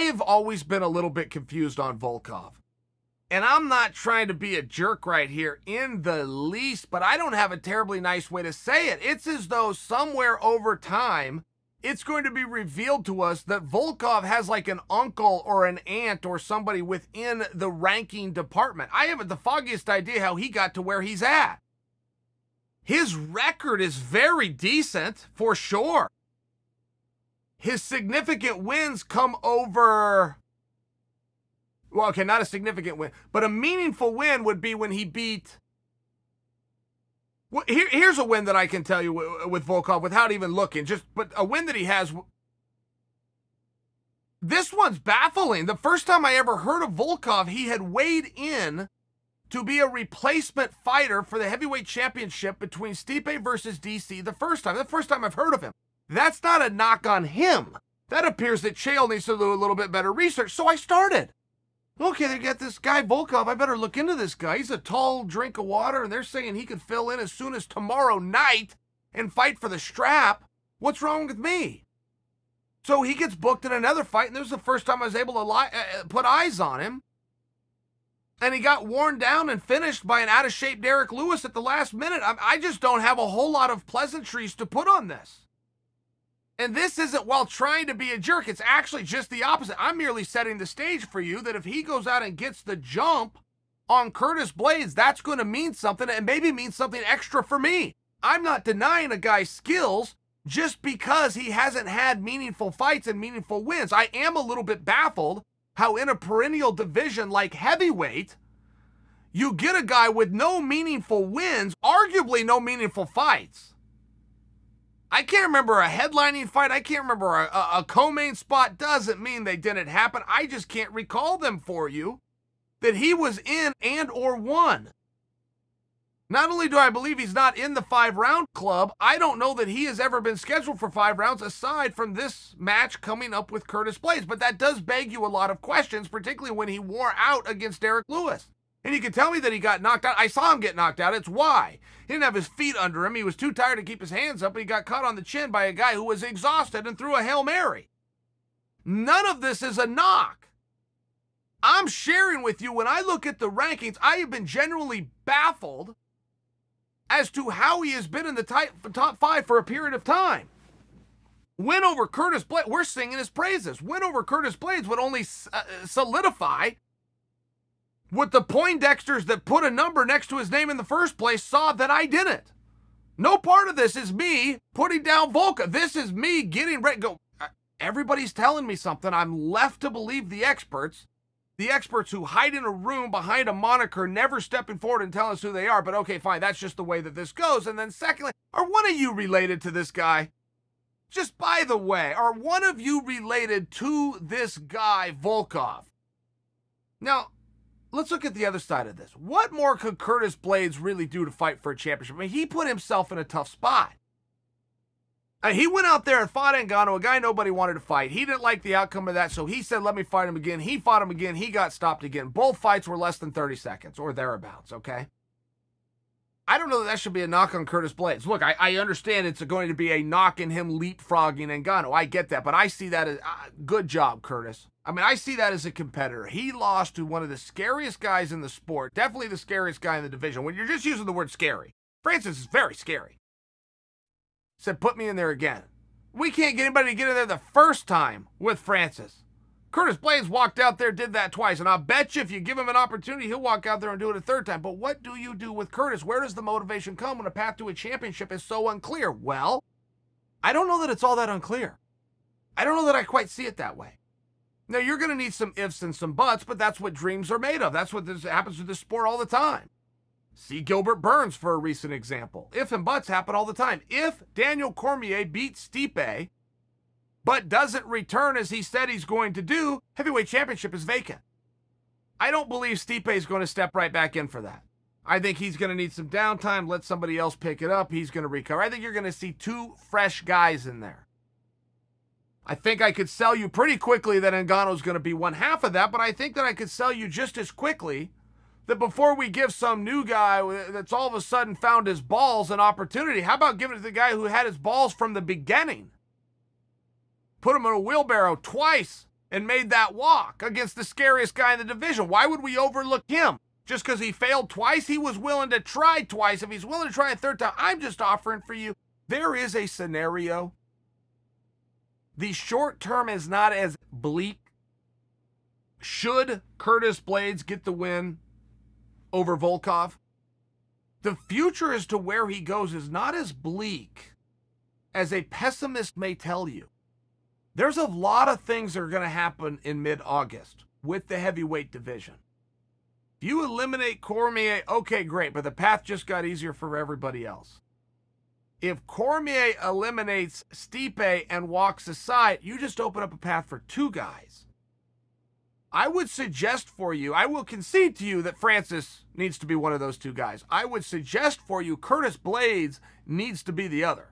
I've always been a little bit confused on Volkov. And I'm not trying to be a jerk right here in the least, but I don't have a terribly nice way to say it. It's as though somewhere over time, it's going to be revealed to us that Volkov has like an uncle or an aunt or somebody within the ranking department. I haven't the foggiest idea how he got to where he's at. His record is very decent, for sure. His significant wins come over. Well, okay, not a significant win, but a meaningful win would be when he beat. Well, here, here's a win that I can tell you with Volkov without even looking. Just, but a win that he has. This one's baffling. The first time I ever heard of Volkov, he had weighed in to be a replacement fighter for the heavyweight championship between Stipe versus DC the first time. The first time I've heard of him. That's not a knock on him. That appears that Chael needs to do a little bit better research. So I started. Okay, they got this guy Volkov. I better look into this guy. He's a tall drink of water, and they're saying he could fill in as soon as tomorrow night and fight for the strap. What's wrong with me? So he gets booked in another fight, and this was the first time I was able to lie, uh, uh put eyes on him and he got worn down and finished by an out of shape Derrick Lewis at the last minute. I, I just don't have a whole lot of pleasantries to put on this. And this isn't while trying to be a jerk. It's actually just the opposite. I'm merely setting the stage for you that if he goes out and gets the jump on Curtis Blaydes, that's going to mean something and maybe mean something extra for me. I'm not denying a guy's skills just because he hasn't had meaningful fights and meaningful wins. I am a little bit baffled how in a perennial division like heavyweight, you get a guy with no meaningful wins, arguably no meaningful fights. I can't remember a headlining fight. I can't remember a, a, a co-main spot. Doesn't mean they didn't happen. I just can't recall them for you that he was in and or won. Not only do I believe he's not in the five round club, I don't know that he has ever been scheduled for five rounds aside from this match coming up with Curtis Blaydes. But that does beg you a lot of questions, particularly when he wore out against Derrick Lewis. And you can tell me that he got knocked out. I saw him get knocked out. It's why. He didn't have his feet under him. He was too tired to keep his hands up, he got caught on the chin by a guy who was exhausted and threw a Hail Mary. None of this is a knock. I'm sharing with you when I look at the rankings, I have been genuinely baffled as to how he has been in the top five for a period of time. Win over Curtis Blaydes, we're singing his praises. Win over Curtis Blaydes would only uh, solidify what the Poindexters that put a number next to his name in the first place saw that I didn't. No part of this is me putting down Volka. This is me getting ready. Go. Uh, everybody's telling me something. I'm left to believe the experts the experts who hide in a room behind a moniker, never stepping forward and telling us who they are. But okay, fine, that's just the way that this goes. And then, secondly, are one of you related to this guy? Just by the way, are one of you related to this guy, Volkov? Now, let's look at the other side of this. What more could Curtis Blaydes really do to fight for a championship? I mean, he put himself in a tough spot. And he went out there and fought Ngannou, a guy nobody wanted to fight. He didn't like the outcome of that, so he said, let me fight him again. He fought him again. He got stopped again. Both fights were less than 30 seconds or thereabouts, okay? I don't know that that should be a knock on Curtis Blaydes. Look, I, I understand it's going to be a knock in him leapfrogging Ngannou. I get that, but I see that as uh, good job, Curtis. I mean, I see that as a competitor. He lost to one of the scariest guys in the sport, definitely the scariest guy in the division. When you're just using the word scary, Francis is very scary said, put me in there again. We can't get anybody to get in there the first time with Francis. Curtis Blaydes walked out there, did that twice, and I'll bet you if you give him an opportunity, he'll walk out there and do it a third time. But what do you do with Curtis? Where does the motivation come when a path to a championship is so unclear? Well, I don't know that it's all that unclear. I don't know that I quite see it that way. Now, you're going to need some ifs and some buts, but that's what dreams are made of. That's what this happens with this sport all the time. See Gilbert Burns for a recent example. If and buts happen all the time. If Daniel Cormier beats Stipe, but doesn't return as he said he's going to do, heavyweight championship is vacant. I don't believe Stipe is going to step right back in for that. I think he's going to need some downtime, let somebody else pick it up. He's going to recover. I think you're going to see two fresh guys in there. I think I could sell you pretty quickly that Ngannou's going to be one half of that, but I think that I could sell you just as quickly that before we give some new guy that's all of a sudden found his balls an opportunity, how about giving it to the guy who had his balls from the beginning? Put him in a wheelbarrow twice and made that walk against the scariest guy in the division. Why would we overlook him? Just because he failed twice, he was willing to try twice. If he's willing to try a third time, I'm just offering for you. There is a scenario. The short term is not as bleak. Should Curtis Blaydes get the win over Volkov? The future as to where he goes is not as bleak as a pessimist may tell you. There's a lot of things that are going to happen in mid August with the heavyweight division. If you eliminate Cormier, okay, great, but the path just got easier for everybody else. If Cormier eliminates Stipe and walks aside, you just open up a path for two guys. I would suggest for you, I will concede to you that Francis needs to be one of those two guys. I would suggest for you Curtis Blaydes needs to be the other.